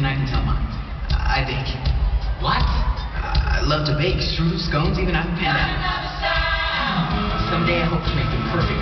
And I can tell mine. I bake. What? Uh, I love to bake. Strudels, scones, even I've been out. Someday I hope to make the perfect